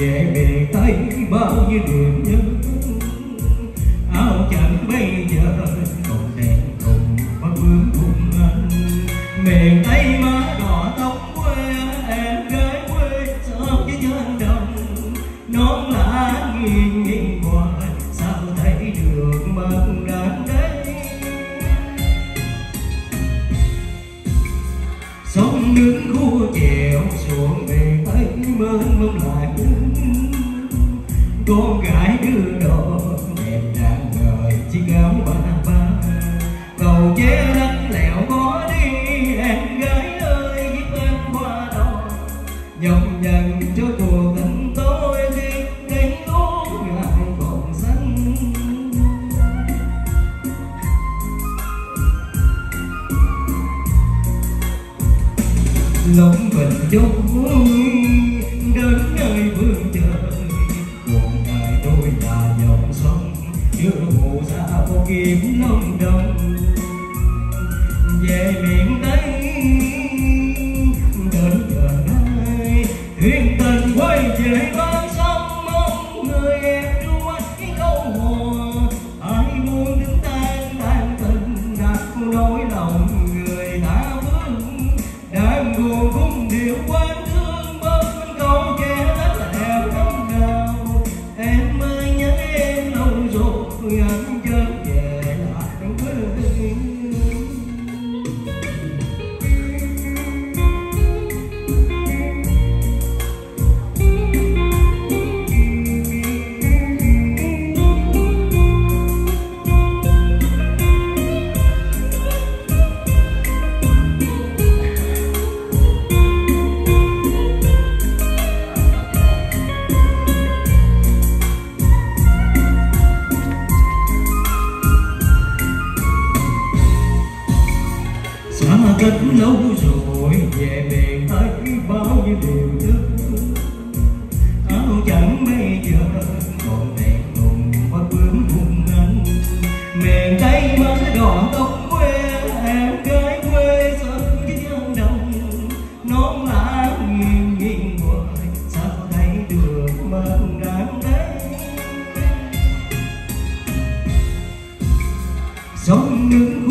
miền tây bao nhiêu niềm nhớ. Áo chẳng bây giờ còn đèn cùng và bướm cùng anh miền tây má đỏ tóc quê, em gái quê sớm với nhân đồng? Nón lá nghiêng nghiêng hoài sao thấy được mặt nàng đây sông nước khu chèo xuống miền thấy mơ mộng lại con gái đưa đò đẹp đang ngời, chiếc áo ba ba. Cầu chế lắc lẹo có đi, em gái ơi giúp em qua đò nhọc nhằn cho cuộc tình tôi đi cánh lúa ngài còn xanh. Lòng mình chung kiếm nông đồng. Về miền tây rất lâu rồi, về miền tây bao nhiêu điều thương. Áo chẳng bây giờ còn đèn lùng và bướm cùng anh miền tây má đỏ tóc quê, em gái quê sớm với dân đồng. Nón lá nghiêng nghiêng hoài, sao thấy được mặt đang đấy sống nước